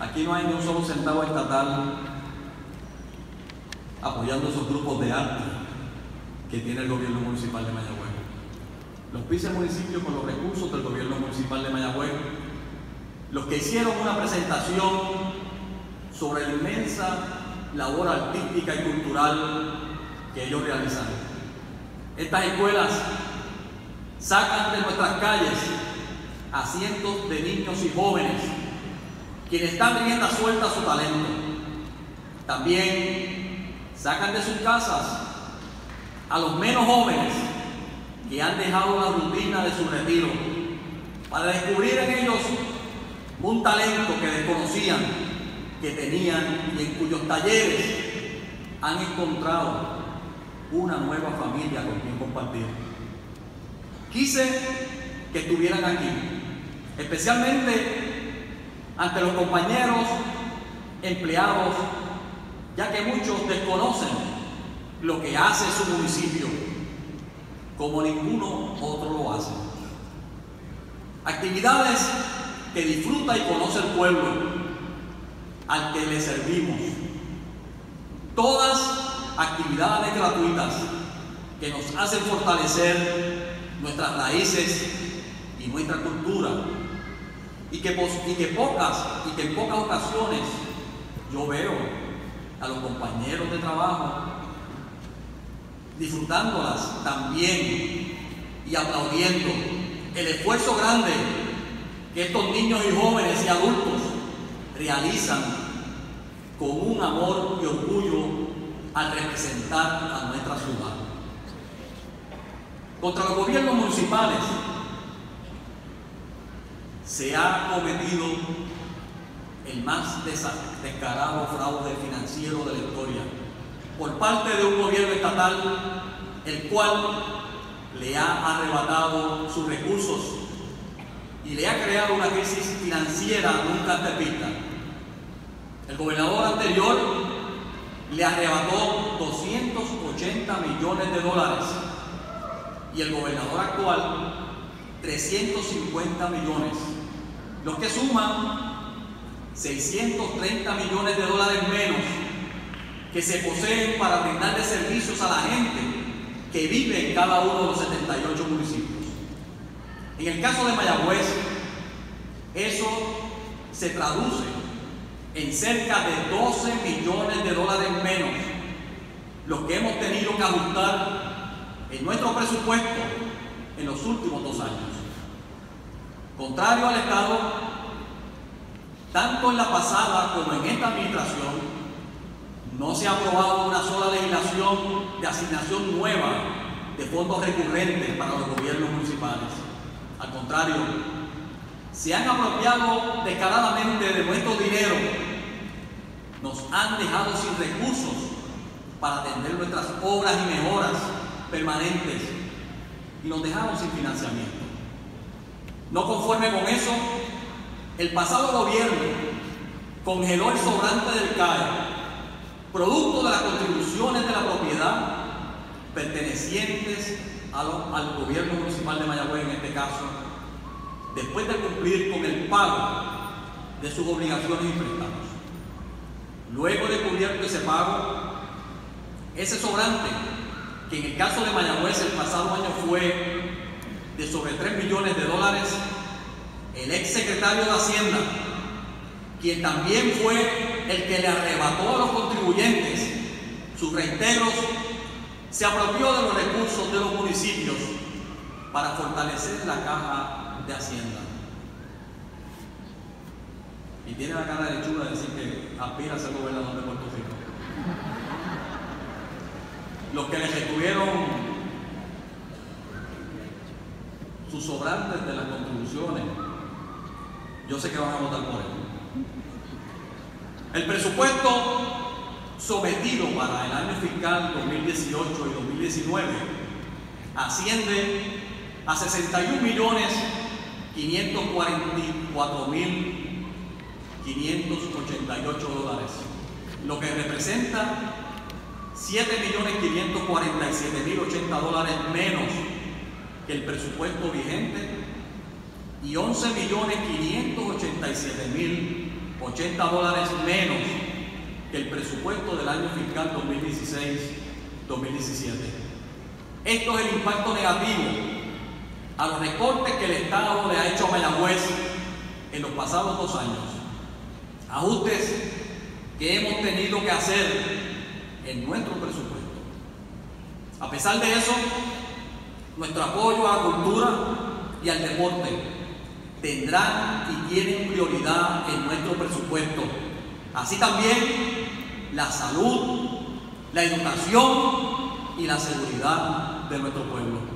aquí no hay ni un solo centavo estatal apoyando esos grupos de arte que tiene el gobierno municipal de Mayagüez. Los pisa el municipio con los recursos del gobierno municipal de Mayagüez, los que hicieron una presentación sobre la inmensa labor artística y cultural que ellos realizan. Estas escuelas sacan de nuestras calles a cientos de niños y jóvenes quienes están rienda suelta su talento. También sacan de sus casas a los menos jóvenes que han dejado la rutina de su retiro para descubrir en ellos un talento que desconocían que tenían y en cuyos talleres han encontrado una nueva familia con quien compartir. Quise que estuvieran aquí, especialmente ante los compañeros, empleados, ya que muchos desconocen lo que hace su municipio, como ninguno otro lo hace. Actividades que disfruta y conoce el pueblo, al que le servimos. Todas actividades gratuitas que nos hacen fortalecer nuestras raíces y nuestra cultura y que, y que pocas y que en pocas ocasiones yo veo a los compañeros de trabajo disfrutándolas también y aplaudiendo el esfuerzo grande que estos niños y jóvenes y adultos realizan con un amor y orgullo al representar a nuestra ciudad. Contra los gobiernos municipales se ha cometido el más descarado fraude financiero de la historia por parte de un gobierno estatal el cual le ha arrebatado sus recursos y le ha creado una crisis financiera nunca antes. El gobernador anterior le arrebató 280 millones de dólares y el gobernador actual 350 millones, los que suman 630 millones de dólares menos que se poseen para brindarle servicios a la gente que vive en cada uno de los 78 municipios. En el caso de Mayagüez, eso se traduce en cerca de 12 millones de dólares menos, lo que hemos tenido que ajustar en nuestro presupuesto en los últimos dos años. Contrario al Estado, tanto en la pasada como en esta administración, no se ha aprobado una sola legislación de asignación nueva de fondos recurrentes para los gobiernos municipales. Al contrario, se han apropiado descaradamente de nuestro dinero, nos han dejado sin recursos para atender nuestras obras y mejoras permanentes y nos dejaron sin financiamiento. No conforme con eso, el pasado gobierno congeló el sobrante del CAE, producto de las contribuciones de la propiedad pertenecientes al gobierno municipal de Mayagüez en este caso, después de cumplir con el pago de sus obligaciones y préstamos. Luego de cubierto ese pago, ese sobrante, que en el caso de Mayagüez el pasado año fue de sobre 3 millones de dólares, el ex secretario de Hacienda, quien también fue el que le arrebató a los contribuyentes sus reintegros, se apropió de los recursos de los municipios para fortalecer la caja de Hacienda. Y tiene la cara de chula de decir que aspira a ser gobernador de Puerto Rico. Los que le sus sobrantes de las contribuciones, yo sé que van a votar por él. El presupuesto sometido para el año fiscal 2018 y 2019 asciende a 61 millones 544 mil 588 dólares, lo que representa 7 millones 547 mil 80 dólares menos que el presupuesto vigente y 11 millones 587 mil 80 dólares menos que el presupuesto del año fiscal 2016-2017. Esto es el impacto negativo a los recortes que el Estado le ha hecho a Mayagüez en los pasados dos años. Ajustes que hemos tenido que hacer en nuestro presupuesto. A pesar de eso, nuestro apoyo a la cultura y al deporte tendrán y tienen prioridad en nuestro presupuesto. Así también la salud, la educación y la seguridad de nuestro pueblo.